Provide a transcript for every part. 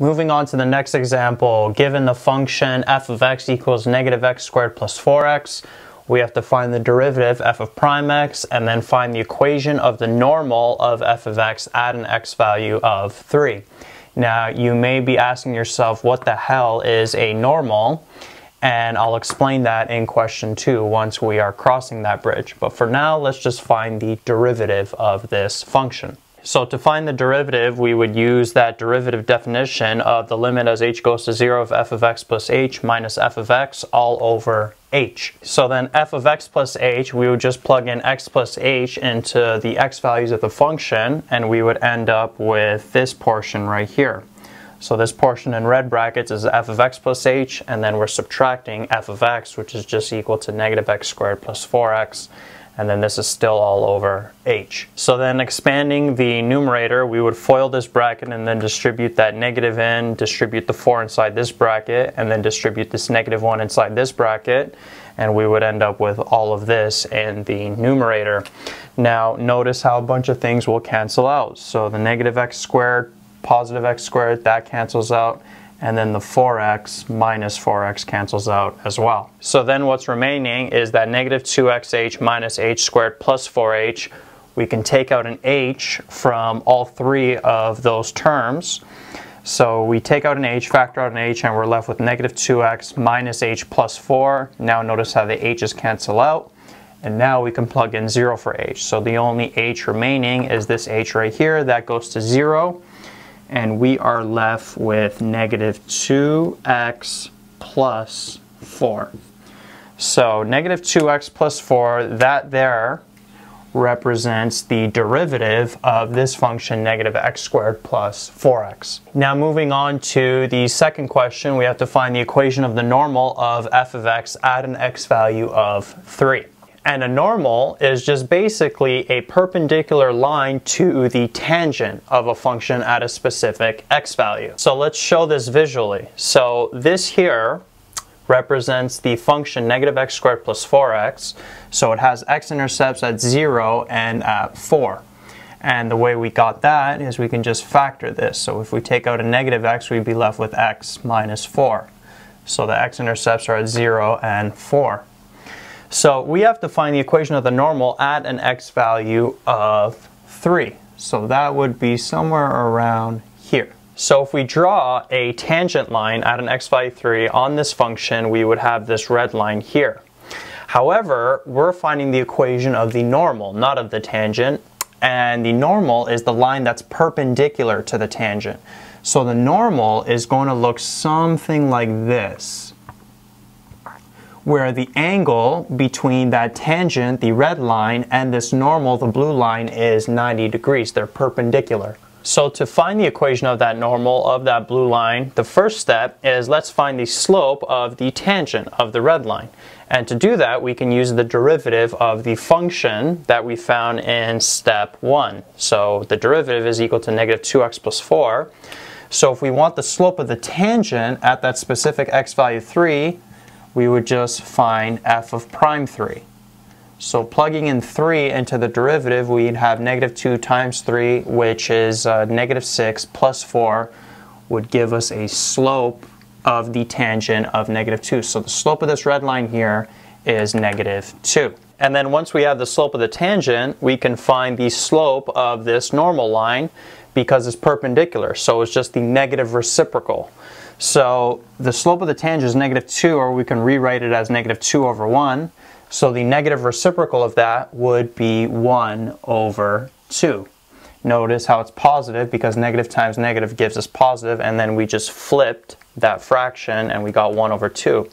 Moving on to the next example, given the function f of x equals negative x squared plus 4x, we have to find the derivative f of prime x and then find the equation of the normal of f of x at an x value of 3. Now you may be asking yourself what the hell is a normal and I'll explain that in question 2 once we are crossing that bridge. But for now let's just find the derivative of this function. So to find the derivative, we would use that derivative definition of the limit as h goes to 0 of f of x plus h minus f of x all over h. So then f of x plus h, we would just plug in x plus h into the x values of the function, and we would end up with this portion right here. So this portion in red brackets is f of x plus h, and then we're subtracting f of x, which is just equal to negative x squared plus 4x and then this is still all over h. So then expanding the numerator, we would FOIL this bracket and then distribute that negative n, distribute the 4 inside this bracket, and then distribute this negative 1 inside this bracket, and we would end up with all of this in the numerator. Now notice how a bunch of things will cancel out. So the negative x squared, positive x squared, that cancels out and then the 4x minus 4x cancels out as well. So then what's remaining is that negative 2xh minus h squared plus 4h. We can take out an h from all three of those terms. So we take out an h, factor out an h, and we're left with negative 2x minus h plus 4. Now notice how the h's cancel out. And now we can plug in 0 for h. So the only h remaining is this h right here. That goes to 0 and we are left with negative 2x plus 4. So negative 2x plus 4, that there represents the derivative of this function negative x squared plus 4x. Now moving on to the second question, we have to find the equation of the normal of f of x at an x value of 3. And a normal is just basically a perpendicular line to the tangent of a function at a specific x value. So let's show this visually. So this here represents the function negative x squared plus 4x. So it has x-intercepts at 0 and at 4. And the way we got that is we can just factor this. So if we take out a negative x, we'd be left with x minus 4. So the x-intercepts are at 0 and 4. So we have to find the equation of the normal at an x value of 3. So that would be somewhere around here. So if we draw a tangent line at an x value 3 on this function, we would have this red line here. However, we're finding the equation of the normal, not of the tangent, and the normal is the line that's perpendicular to the tangent. So the normal is going to look something like this where the angle between that tangent, the red line, and this normal, the blue line, is 90 degrees. They're perpendicular. So to find the equation of that normal of that blue line, the first step is let's find the slope of the tangent of the red line. And to do that, we can use the derivative of the function that we found in step 1. So the derivative is equal to negative 2x plus 4. So if we want the slope of the tangent at that specific x value 3, we would just find f of prime 3. So plugging in 3 into the derivative, we'd have negative 2 times 3, which is uh, negative 6 plus 4, would give us a slope of the tangent of negative 2. So the slope of this red line here is negative 2. And then once we have the slope of the tangent, we can find the slope of this normal line because it's perpendicular. So it's just the negative reciprocal. So the slope of the tangent is negative 2, or we can rewrite it as negative 2 over 1. So the negative reciprocal of that would be 1 over 2. Notice how it's positive because negative times negative gives us positive, and then we just flipped that fraction and we got 1 over 2.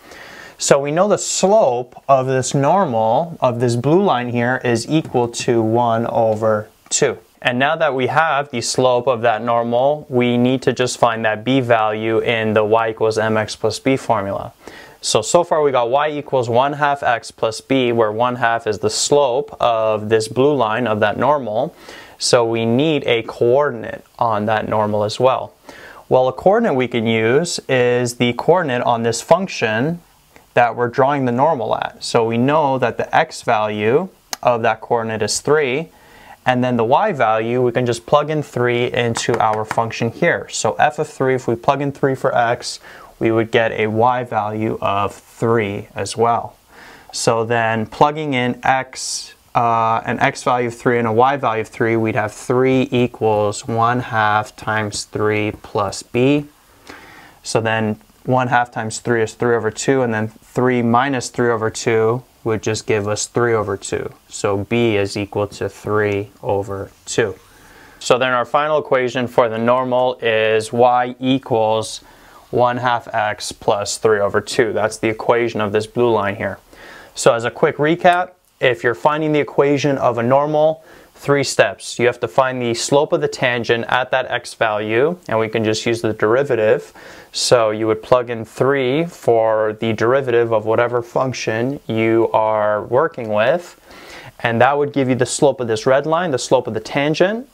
So we know the slope of this normal, of this blue line here, is equal to 1 over 2. And now that we have the slope of that normal, we need to just find that b value in the y equals mx plus b formula. So, so far we got y equals 1 half x plus b, where 1 half is the slope of this blue line of that normal. So we need a coordinate on that normal as well. Well, a coordinate we can use is the coordinate on this function that we're drawing the normal at. So we know that the x value of that coordinate is 3, And then the y value, we can just plug in 3 into our function here. So f of 3, if we plug in 3 for x, we would get a y value of 3 as well. So then plugging in x, uh, an x value of 3 and a y value of 3, we'd have 3 equals 1 half times 3 plus b. So then 1 half times 3 is 3 over 2, and then 3 minus 3 over 2 would just give us 3 over 2. So b is equal to 3 over 2. So then our final equation for the normal is y equals 1 half x plus 3 over 2. That's the equation of this blue line here. So as a quick recap, if you're finding the equation of a normal, three steps. You have to find the slope of the tangent at that x value, and we can just use the derivative. So you would plug in 3 for the derivative of whatever function you are working with, and that would give you the slope of this red line, the slope of the tangent.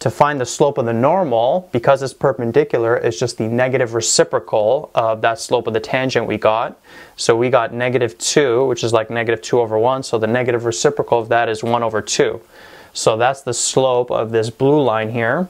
To find the slope of the normal, because it's perpendicular, it's just the negative reciprocal of that slope of the tangent we got. So we got negative 2, which is like negative 2 over 1, so the negative reciprocal of that is 1 over 2. So that's the slope of this blue line here.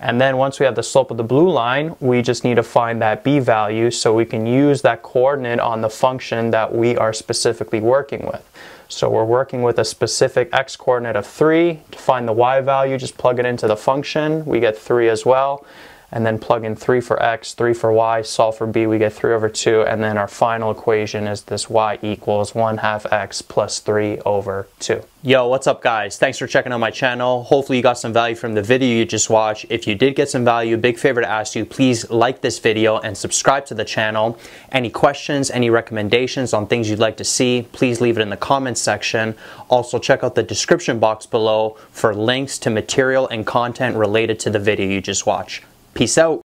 And then once we have the slope of the blue line, we just need to find that b value so we can use that coordinate on the function that we are specifically working with. So we're working with a specific x coordinate of 3. To find the y value, just plug it into the function. We get 3 as well and then plug in 3 for x, 3 for y, solve for b, we get 3 over 2, and then our final equation is this y equals 1 half x plus 3 over 2. Yo, what's up guys? Thanks for checking out my channel. Hopefully you got some value from the video you just watched. If you did get some value, a big favor to ask you, please like this video and subscribe to the channel. Any questions, any recommendations on things you'd like to see, please leave it in the comments section. Also check out the description box below for links to material and content related to the video you just watched. Peace out.